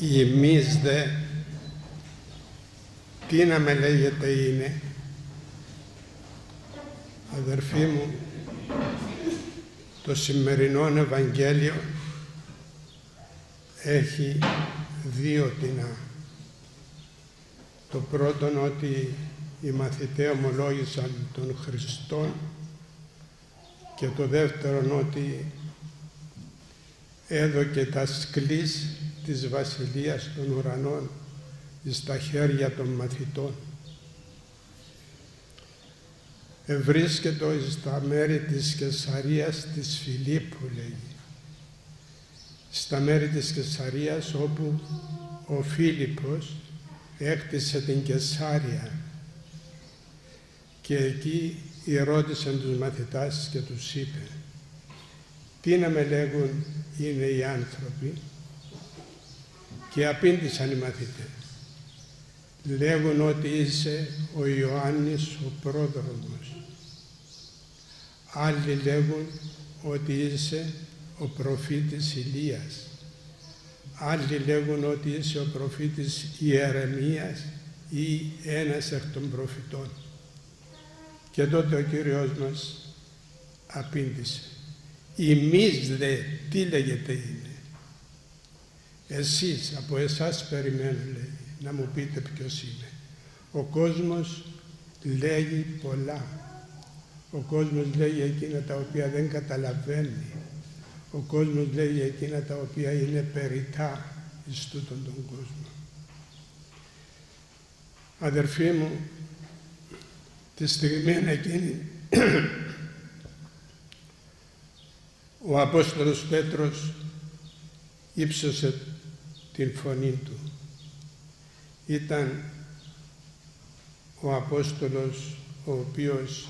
εμείς δε τι να με λέγεται είναι αδερφοί μου το σημερινό Ευαγγέλιο έχει δύο τεινά. Το πρώτο ότι οι μαθητές ομολόγησαν τον Χριστόν και το δεύτερο ότι έδωκε τα σκλής της Βασιλείας των Ουρανών στα χέρια των μαθητών. Ευρίσκεται στα μέρη της Κεσαρίας της Φιλίππου λέγει. Στα μέρη της Κεσαρίας όπου ο Φίλιππος έκτισε την Κεσάρια και εκεί ρώτησαν τους μαθητάς και τους είπε τι να με λέγουν είναι οι άνθρωποι και απήντησαν οι μαθητές. Λέγουν ότι είσαι ο Ιωάννης ο πρόδρομος. Άλλοι λέγουν ότι είσαι ο προφήτης Ηλίας. Άλλοι λέγουν ότι είσαι ο προφήτης Ιερεμίας ή ένας εκ των προφητών. Και τότε ο Κύριος μας απήντησε. «Εμείς δε τι λέγεται είναι» εσείς από εσάς περιμένω λέει να μου πείτε ποιος είναι. Ο κόσμος λέγει πολλά. Ο κόσμος λέει εκείνα τα οποία δεν καταλαβαίνει. Ο κόσμος λέει εκείνα τα οποία είναι περιτά εις τούτον τον κόσμο. Αδερφοί μου τη στιγμή εκείνη ο Απόστολος Πέτρος ύψωσε την φωνή του. Ήταν ο Απόστολος ο οποίος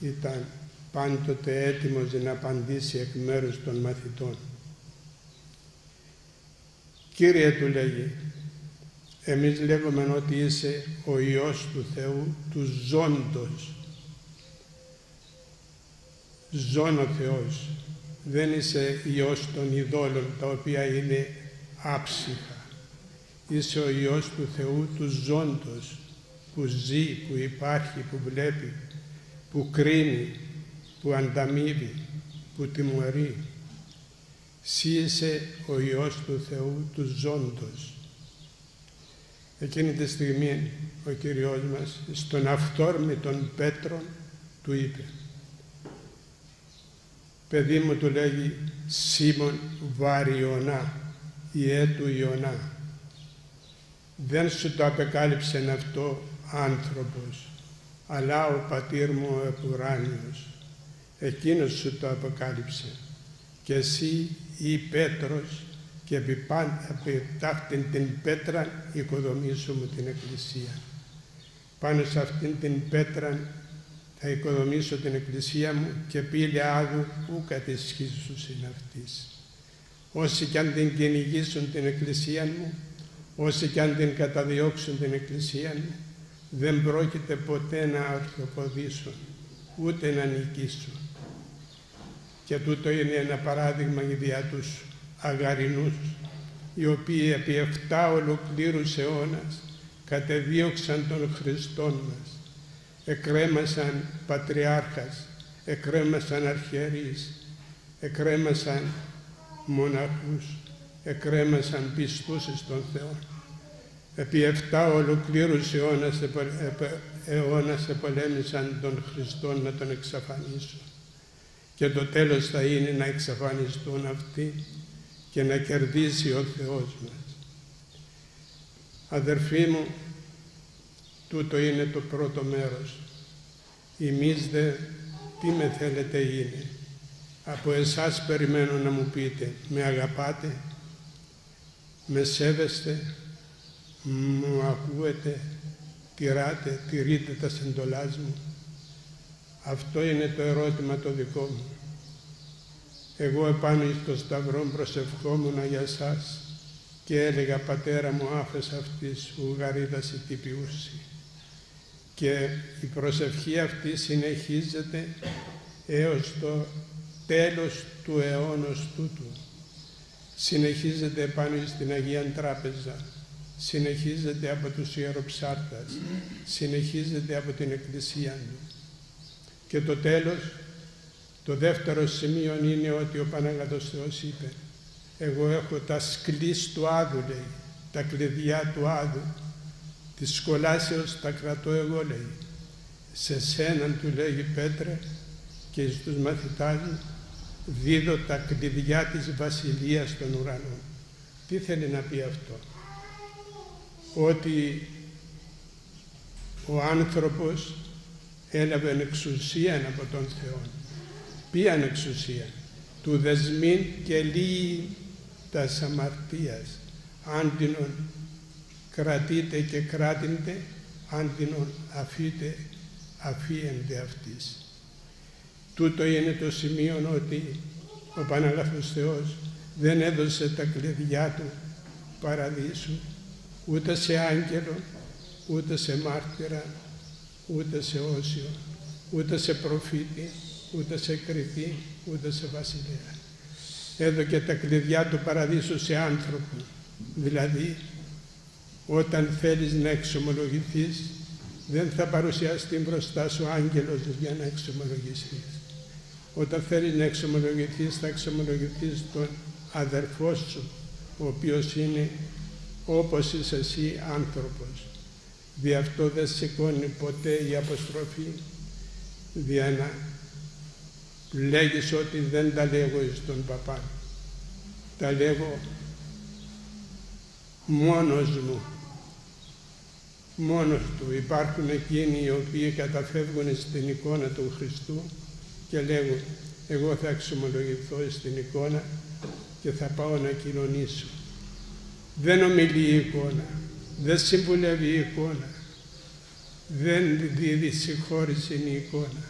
ήταν πάντοτε έτοιμος να απαντήσει εκ μέρους των μαθητών. Κύριε του λέγει, εμείς λέγουμε ότι είσαι ο Υιός του Θεού, του ζώντος. Ζών ο Θεός. Δεν είσαι Υιός των ειδόλων, τα οποία είναι άψυχα. Είσαι ο Υιός του Θεού, τους ζώντος, που ζει, που υπάρχει, που βλέπει, που κρίνει, που ανταμείβει, που τιμωρεί. Σύ είσαι ο Υιός του Θεού, τους ζώντος. Εκείνη τη στιγμή ο Κύριος μας στον αυθόρμητον Πέτρον του είπε «Παιδί μου» του λέγει «Σίμων βαριονά, ιέ του Ιωνά». Δεν σου το απεκάλυψε αυτό άνθρωπος, αλλά ο πατήρ μου ο Επουράνιος. Εκείνος σου το αποκάλυψε. Και εσύ ή Πέτρος και επί αυτήν την πέτρα οικοδομήσω την Εκκλησία. Πάνω σε αυτήν την πέτρα θα οικοδομήσω την Εκκλησία μου και πύλη άδου που κατησχίσουν αυτής. Όσοι κι αν την κυνηγήσουν την Εκκλησία μου, όσοι κι αν την καταδιώξουν την Εκκλησία μου, δεν πρόκειται ποτέ να αρθοποδήσουν, ούτε να νικήσουν. Και τούτο είναι ένα παράδειγμα για τους αγαρινούς, οι οποίοι επί 7 ολοκλήρους αιώνας κατεδίωξαν τον Χριστόν μας, εκρέμασαν πατριάρχας, εκρέμασαν αρχιερείς, εκρέμασαν μοναχούς, εκρέμασαν πιστούς στον Θεό. Επί 7 ολοκλήρους αιώνας, αιώνας επολέμησαν τον Χριστό να τον εξαφανίσουν. Και το τέλος θα είναι να εξαφανιστούν αυτοί και να κερδίσει ο Θεός μας. Αδερφοί μου, τούτο είναι το πρώτο μέρος. Εμείς δε τι με θέλετε είναι. Από εσάς περιμένω να μου πείτε, με αγαπάτε, με σέβεστε, μου ακούετε, τηράτε, τηρείτε τα συντολάς μου. Αυτό είναι το ερώτημα το δικό μου. Εγώ επάνω στο σταυρό προσευχόμουν για σας και έλεγα «Πατέρα μου άφες αυτής ου γαρίδας η τυπιούση». Και η προσευχή αυτή συνεχίζεται έως το τέλος του αιώνος τούτου. συνεχίζεται πάνω στην Αγία Τράπεζα, συνεχίζεται από τους ιεροψάρτας, συνεχίζεται από την Εκκλησία του. Και το τέλος, το δεύτερο σημείο είναι ότι ο Παναγατός Θεός είπε «Εγώ έχω τα σκλής του Άδου» λέει, τα κλειδιά του Άδου, της σκολάσεως τα κρατώ εγώ λέει. Σε σέναν του λέγει Πέτρε και στους μαθητάς μου δίδω τα κλειδιά της βασιλείας των ουρανών. Τι θέλει να πει αυτό; Ότι ο άνθρωπος έλαβε εξουσία από τον Θεό. Ποια εξουσία. Του δεσμήν και λίγη τα αμαρτίας. Άντινον κρατείτε και κράτηντε, άντινον αφείτε αφίεντε αυτής. Τούτο είναι το σημείο ότι ο Παναγαθός Θεός δεν έδωσε τα κλειδιά του παραδείσου ούτε σε άγγελο, ούτε σε μάρτυρα, ούτε σε όσιο, ούτε σε προφήτη, ούτε σε κριτή, ούτε σε βασιλεία. Έδωκε τα κλειδιά του παραδείσου σε άνθρωπο, δηλαδή όταν θέλεις να εξομολογηθείς δεν θα παρουσιαστεί μπροστά σου άγγελος για να εξομολογηθείς. Όταν θέλεις να εξομολογηθείς θα εξομολογηθείς τον αδερφός σου ο οποίος είναι όπως είσαι εσύ άνθρωπος. Δι' αυτό δεν σηκώνει ποτέ η αποστροφή δια να λέγεις ότι δεν τα λέγω στον παπά. Τα λέγω μόνος μου μόνος του. Υπάρχουν εκείνοι οι οποίοι καταφεύγουν στην εικόνα του Χριστού και λέγουν εγώ θα εξομολογηθώ στην εικόνα και θα πάω να κοινωνήσω. Δεν ομιλεί η εικόνα, δεν συμβουλεύει η εικόνα, δεν δίδει συγχώρηση η εικόνα.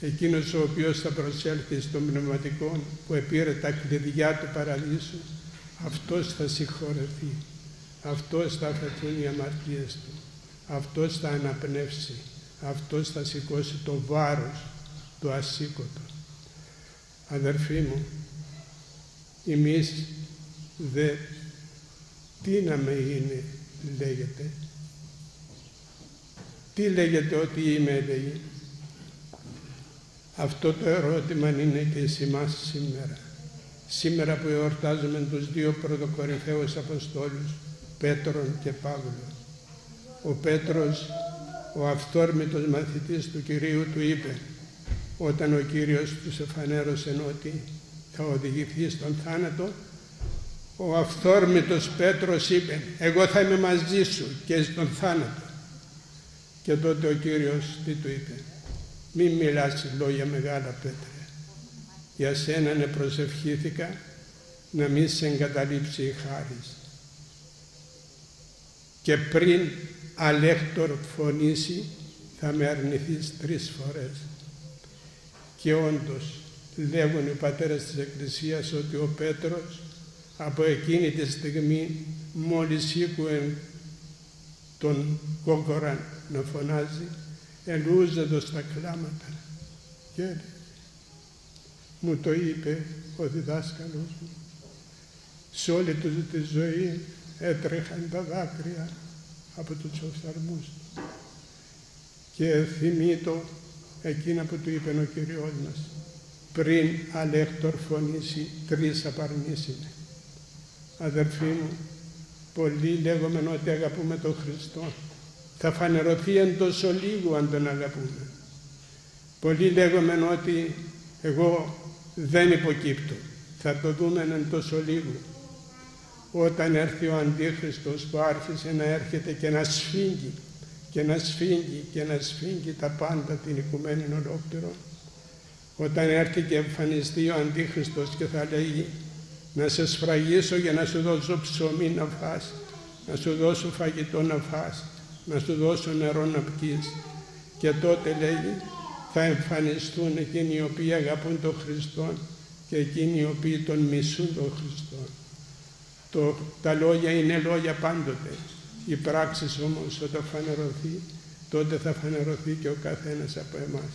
Εκείνος ο οποίος θα προσέλθει στον πνευματικό που επήρε τα κλειδιά του παραλύσου, αυτός θα συγχωρεθεί. Αυτός θα αφαιθούν οι αμαρτίες του. Αυτός θα αναπνεύσει. Αυτός θα σηκώσει το βάρος του ασήκωτο. Αδερφοί μου, εμείς δε τι να με είναι λέγεται. Τι λέγεται ότι είμαι λέγει. Αυτό το ερώτημα είναι και σε εμάς σήμερα. Σήμερα που εορτάζουμε τους δύο πρωτοκορυφαίους Αποστόλους Πέτρον και Παύλο. Ο Πέτρος, ο αυθόρμητος μαθητής του Κυρίου του είπε όταν ο Κύριος τους εφανέρωσε ότι θα οδηγηθεί στον θάνατο ο αυθόρμητος Πέτρος είπε εγώ θα είμαι μαζί σου και στον θάνατο και τότε ο Κύριος τι του είπε μην μιλάς λόγια μεγάλα Πέτρε. Για σένα ναι προσευχήθηκα να μην σε εγκαταλείψει η χάρις και πριν αλέκτορ φωνήσει θα με αρνηθείς τρεις φορές. Και όντως λέγουν οι πατέρες της Εκκλησίας ότι ο Πέτρος από εκείνη τη στιγμή μόλις ήκουε τον κόκορα να φωνάζει ελούζεται στα κλάματα και μου το είπε ο διδάσκαλος μου σε όλη του τη ζωή έτρεχαν τα δάκρυα από τους οφθαλμούς του. Και θυμήτω εκείνα που του είπε ο Κυριός μας πριν αλέκτορ φωνήσει τρεις απαρνήσινε. Αδερφοί μου, πολλοί λέγουμε ότι αγαπούμε τον Χριστό. Θα φανερωθεί εν τόσο λίγο αν τον αγαπούμε. Πολλοί λέγουμε ότι εγώ δεν υποκύπτω. Θα το δούμε εν τόσο λίγο όταν έρθει ο Αντίχριστος που άρχισε να έρχεται και να σφίγγει και να σφίγγει και να σφίγγει τα πάντα την οικουμένη ολόκληρο όταν έρθει και εμφανιστεί ο Αντίχριστος και θα λέει να σε σφραγίσω για να σου δώσω ψωμί να φας να σου δώσω φαγητό να φας να σου δώσω νερό να πιείς και τότε λέει θα εμφανιστούν εκείνοι οι οποίοι αγαπούν τον Χριστό και εκείνοι οι οποίοι τον μισούν τον Χριστό το, τα λόγια είναι λόγια πάντοτε. Η πράξη όμως όταν φανερωθεί, τότε θα φανερωθεί και ο καθένας από εμάς.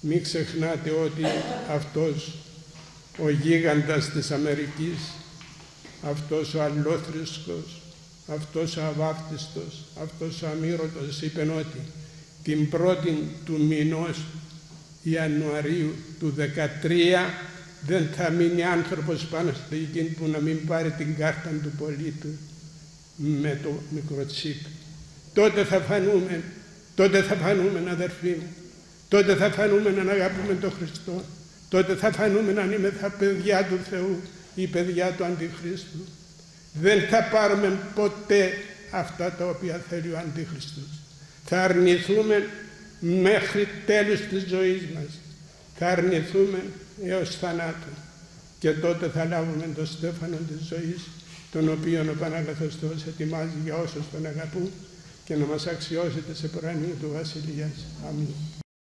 Μην ξεχνάτε ότι αυτός ο γίγαντας της Αμερικής, αυτός ο αλλόθρησκος, αυτός ο αβάφτιστος, αυτός ο αμύρωτος είπε ότι την πρώτη του μηνός Ιανουαρίου του 13 δεν θα μείνει άνθρωπος πάνω στο γη που να μην πάρει την κάρτα του πολίτου με το μικροτσίπ. Τότε θα φανούμε, τότε θα φανούμε αδερφοί μου, τότε θα φανούμε να αγαπούμε τον Χριστό, τότε θα φανούμε αν είμαι θα παιδιά του Θεού ή παιδιά του Αντιχρίστου. Δεν θα πάρουμε ποτέ αυτά τα οποία θέλει ο Αντίχριστος. Θα αρνηθούμε μέχρι τέλους της ζωής μας. Θα αρνηθούμε έως θανάτου. Και τότε θα λάβουμε το στέφανο της ζωής, τον οποίο ο Παναγαθός Θεός ετοιμάζει για όσους τον αγαπούν και να μας αξιώσετε σε προανή του Βασιλείας. Αμήν.